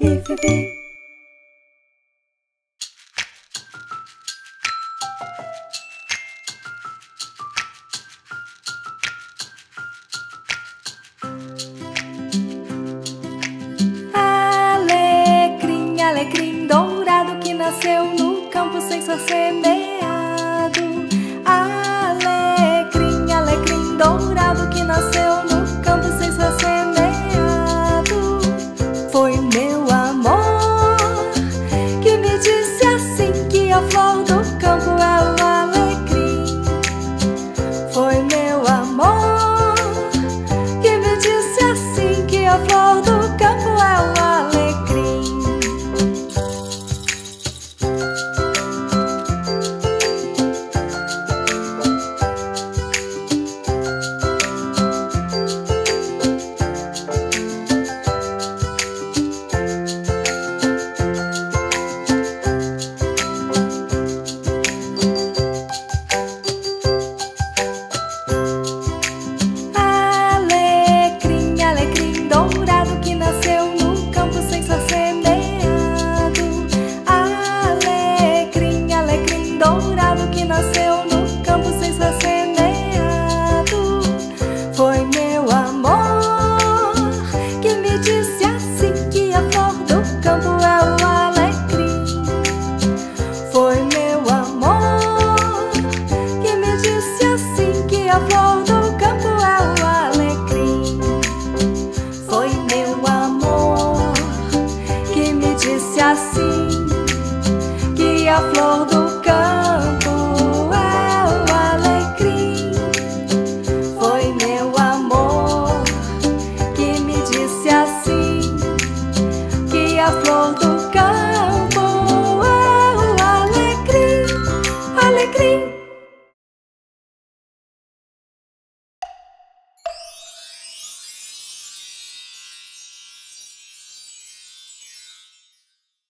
e vivi. Alecrim, alecrim dourado que nasceu no campo sem ser semeado. Alecrim, alecrim dourado que nasceu no nasceu no campo sem ser semeado. Foi meu amor que me disse assim que a flor do campo é o alecrim. Foi meu amor que me disse assim que a flor do campo é o alecrim. Foi meu amor que me disse assim que a flor do amor